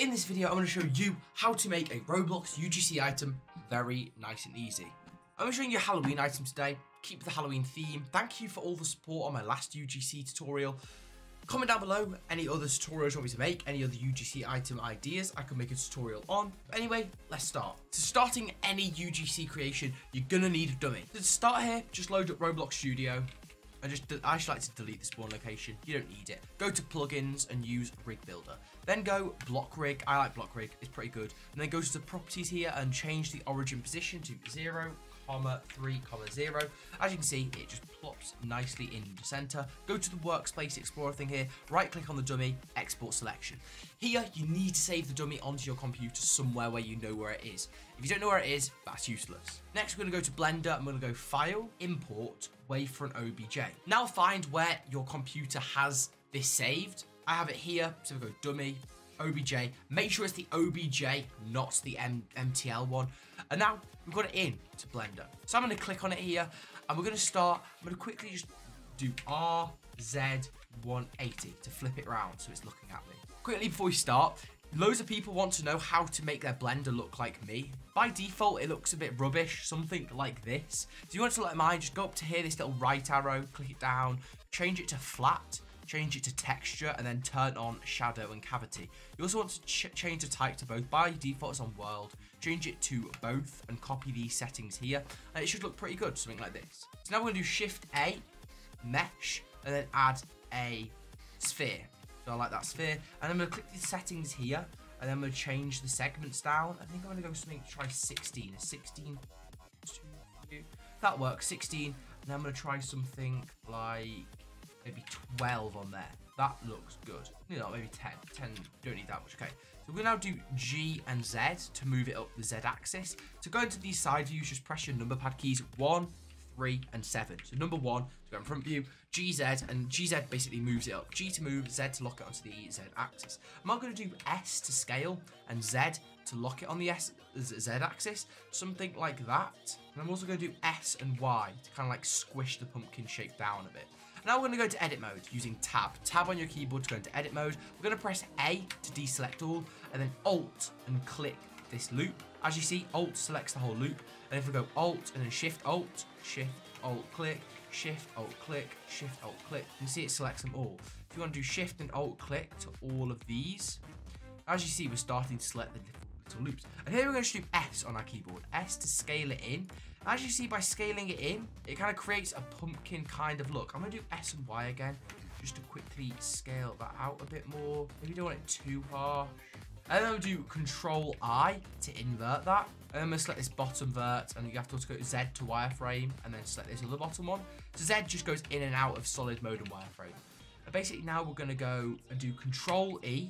In this video, I'm going to show you how to make a Roblox UGC item very nice and easy. I'm showing you a Halloween item today, keep the Halloween theme. Thank you for all the support on my last UGC tutorial. Comment down below any other tutorials you want me to make, any other UGC item ideas I can make a tutorial on. But anyway, let's start. So starting any UGC creation, you're going to need a dummy. So to start here, just load up Roblox Studio. And just, I just like to delete the spawn location. You don't need it. Go to plugins and use rig builder. Then go block rig. I like block rig. It's pretty good. And then go to the properties here and change the origin position to zero comma 3 comma 0 as you can see it just plops nicely in the center go to the workspace explorer thing here right click on the dummy export selection. Here you need to save the dummy onto your computer somewhere where you know where it is. If you don't know where it is that's useless. Next we're going to go to blender i'm going to go file import wavefront obj now find where your computer has this saved. I have it here so we go dummy OBJ. Make sure it's the OBJ, not the M MTL one. And now we've got it in to Blender. So I'm going to click on it here, and we're going to start. I'm going to quickly just do RZ180 to flip it around so it's looking at me. Quickly before we start, Loads of people want to know how to make their blender look like me. By default, it looks a bit rubbish, something like this. So you want to let mine, just go up to here, this little right arrow, click it down, change it to flat, change it to texture, and then turn on shadow and cavity. You also want to ch change the type to both. By default, it's on world. Change it to both and copy these settings here. And it should look pretty good, something like this. So now we're going to do Shift A, mesh, and then add a sphere. So I like that sphere. And I'm going to click the settings here. And then I'm going to change the segments down. I think I'm going to go something, try 16. 16, that works, 16. And then I'm going to try something like maybe 12 on there. That looks good. You know, maybe 10. 10, don't need that much. Okay, so we're going to now do G and Z to move it up the Z axis. To go into these side views, just press your number pad keys 1, 3, and 7. So number 1 to go in front view, GZ, and GZ basically moves it up. G to move, Z to lock it onto the Z axis. I'm not going to do S to scale and Z to lock it on the S Z axis, something like that. And I'm also going to do S and Y to kind of like squish the pumpkin shape down a bit. Now we're going to go to edit mode using tab. Tab on your keyboard to go into edit mode. We're going to press A to deselect all and then Alt and click this loop. As you see, Alt selects the whole loop. And if we go Alt and then Shift Alt, Shift Alt click, Shift Alt click, Shift Alt click, you see it selects them all. If you want to do Shift and Alt click to all of these, as you see, we're starting to select the loops. And here we're going to do S on our keyboard. S to scale it in. As you see, by scaling it in, it kind of creates a pumpkin kind of look. I'm going to do S and Y again, just to quickly scale that out a bit more. Maybe don't want it too harsh. And then we'll do Control I to invert that. And then we'll select this bottom vert, and you have to go to Z to wireframe, and then select this other bottom one. So Z just goes in and out of solid mode and wireframe. And basically now we're going to go and do Control E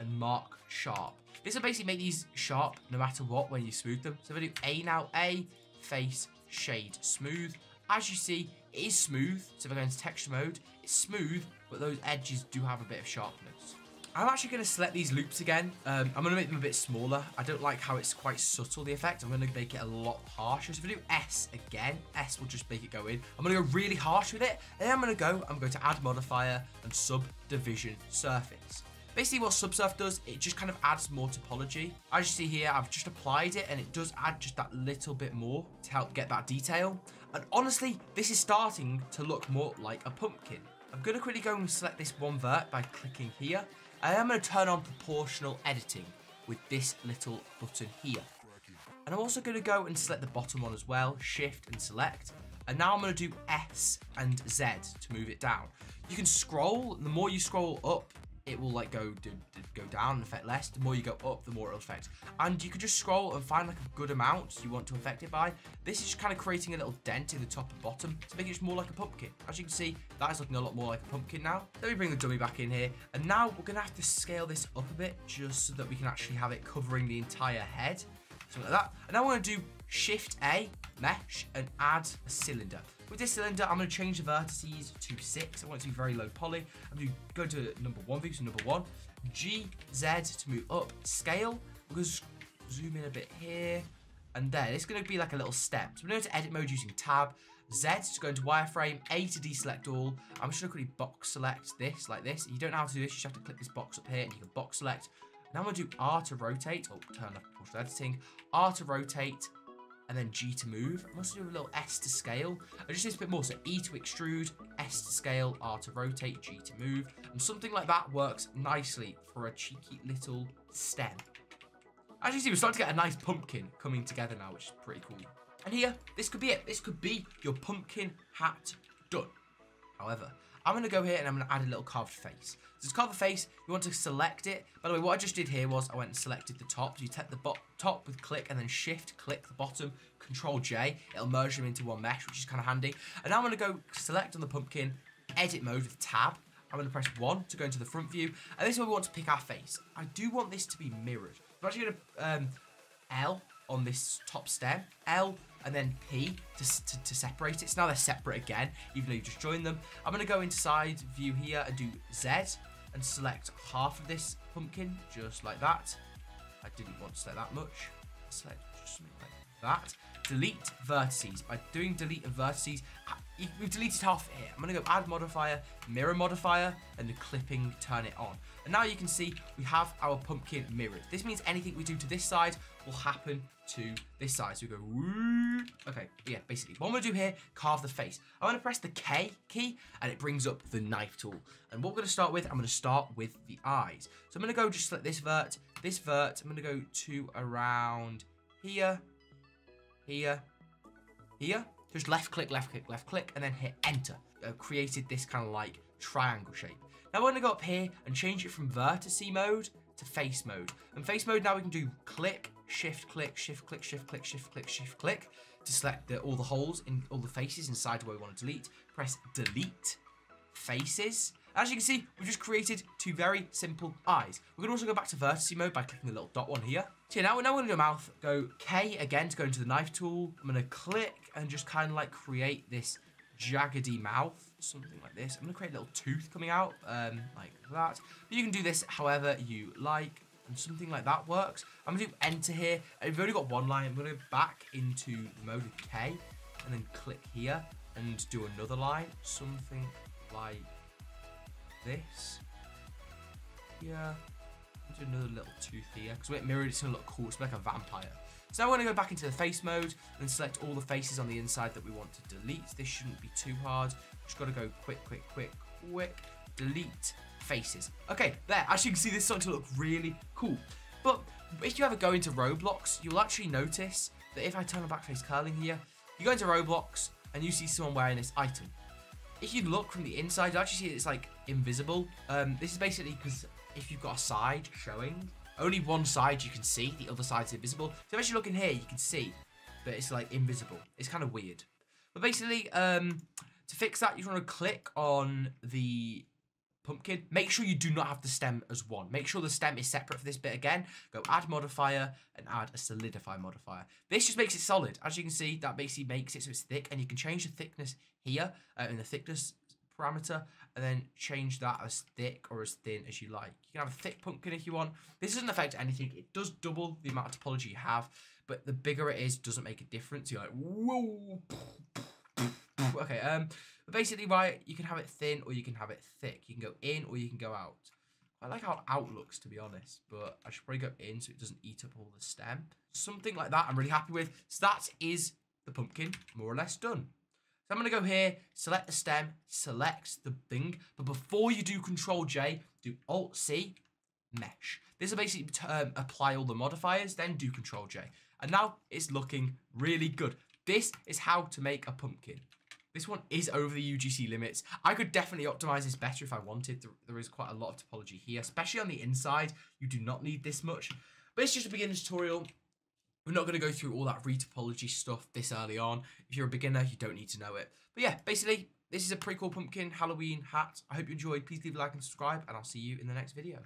and mark sharp. This will basically make these sharp no matter what when you smooth them. So if I do A now, A, face, shade, smooth. As you see, it is smooth. So if I go into texture mode, it's smooth, but those edges do have a bit of sharpness. I'm actually going to select these loops again. Um, I'm going to make them a bit smaller. I don't like how it's quite subtle, the effect. I'm going to make it a lot harsher. So if I do S again, S will just make it go in. I'm going to go really harsh with it. And Then I'm going to go, I'm going to add modifier and subdivision surface. Basically what Subsurf does, it just kind of adds more topology. As you see here, I've just applied it and it does add just that little bit more to help get that detail. And honestly, this is starting to look more like a pumpkin. I'm going to quickly go and select this one vert by clicking here. I'm going to turn on proportional editing with this little button here. And I'm also going to go and select the bottom one as well, shift and select. And now I'm going to do S and Z to move it down. You can scroll, the more you scroll up, it will like go do, go down and affect less. The more you go up, the more it'll affect. And you can just scroll and find like a good amount you want to affect it by. This is kind of creating a little dent in the top and bottom to make it just more like a pumpkin. As you can see, that is looking a lot more like a pumpkin now. Let me bring the dummy back in here. And now we're going to have to scale this up a bit just so that we can actually have it covering the entire head. Something like that. And we're going to do Shift A, mesh, and add a cylinder. With this cylinder, I'm going to change the vertices to 6. I want it to be very low poly. I'm going to go to number 1 view, so number 1. G, Z to move up. Scale. We're going to zoom in a bit here. And there. It's going to be like a little step. So we're going to edit mode using tab. Z to go into wireframe, A to deselect all. I'm just going to quickly box select this like this. You don't know how to do this, you just have to click this box up here and you can box select. Now I'm going to do R to rotate. Oh, turn off portrait editing. R to rotate and then G to move. I'm also do a little S to scale. I just need a bit more. So E to extrude, S to scale, R to rotate, G to move. And something like that works nicely for a cheeky little stem. As you see, we're starting to get a nice pumpkin coming together now, which is pretty cool. And here, this could be it. This could be your pumpkin hat done. However, I'm going to go here and I'm going to add a little carved face. So to carve a face, you want to select it. By the way, what I just did here was I went and selected the top. So you take the top with click and then shift, click the bottom, control J. It'll merge them into one mesh, which is kind of handy. And now I'm going to go select on the pumpkin, edit mode with tab. I'm going to press 1 to go into the front view. And this is where we want to pick our face. I do want this to be mirrored. I'm actually going to um, L on this top stem, L and then P to, to, to, separate it. So now they're separate again, even though you just joined them. I'm going to go into side view here and do Z and select half of this pumpkin, just like that. I didn't want to select that much. Select just something like that. Delete vertices. By doing delete vertices, we've deleted half here. I'm going to go add modifier, mirror modifier, and the clipping, turn it on. And now you can see we have our pumpkin mirrored. This means anything we do to this side will happen to this side. So we go, okay, yeah, basically. What I'm going to do here, carve the face. I'm going to press the K key, and it brings up the knife tool. And what we're going to start with, I'm going to start with the eyes. So I'm going to go just select this vert, this vert. I'm going to go to around here, here, here. Just left click, left click, left click, and then hit enter. Uh, created this kind of like triangle shape. Now we're to go up here and change it from vertice mode to face mode. And face mode now we can do click, shift click, shift click, shift click, shift click, shift click to select the, all the holes in all the faces inside where we want to delete. Press delete faces. As you can see, we've just created two very simple eyes. Going to also go back to vertice mode by clicking the little dot one here. So yeah, now, now we're going to do a mouth. Go K again to go into the knife tool. I'm going to click and just kind of like create this jaggedy mouth, something like this. I'm going to create a little tooth coming out, um, like that. But you can do this however you like, and something like that works. I'm going to do enter here. We've only got one line. I'm going to go back into the mode of K, and then click here, and do another line, something like this. Yeah. Do another little tooth here. Because when it mirrored, it's going to look cool. It's like a vampire. So we're going to go back into the face mode and select all the faces on the inside that we want to delete. This shouldn't be too hard. Just got to go quick, quick, quick, quick. Delete faces. Okay, there. As you can see, this is starting to look really cool. But if you ever go into Roblox, you'll actually notice that if I turn the backface culling here, you go into Roblox and you see someone wearing this item if you look from the inside, you actually see it's like invisible. Um, this is basically because if you've got a side showing, only one side you can see, the other side's invisible. So if you look in here, you can see, but it's like invisible. It's kind of weird. But basically, um, to fix that, you want to click on the pumpkin. Make sure you do not have the stem as one. Make sure the stem is separate for this bit again. Go add modifier and add a solidify modifier. This just makes it solid. As you can see, that basically makes it so it's thick and you can change the thickness here uh, in the thickness parameter and then change that as thick or as thin as you like. You can have a thick pumpkin if you want. This doesn't affect anything. It does double the amount of topology you have, but the bigger it is, doesn't make a difference. You're like, whoa. Okay, um, but basically, right, you can have it thin or you can have it thick. You can go in or you can go out. I like how out looks, to be honest, but I should probably go in so it doesn't eat up all the stem. Something like that I'm really happy with. So that is the pumpkin more or less done. So I'm going to go here, select the stem, select the thing. But before you do Control J, do Alt C, mesh. This will basically um, apply all the modifiers, then do Control J. And now it's looking really good. This is how to make a pumpkin. This one is over the UGC limits. I could definitely optimize this better if I wanted. There is quite a lot of topology here, especially on the inside. You do not need this much. But it's just a beginner tutorial. We're not going to go through all that retopology stuff this early on. If you're a beginner, you don't need to know it. But yeah, basically, this is a pretty cool pumpkin Halloween hat. I hope you enjoyed. Please leave a like and subscribe, and I'll see you in the next video.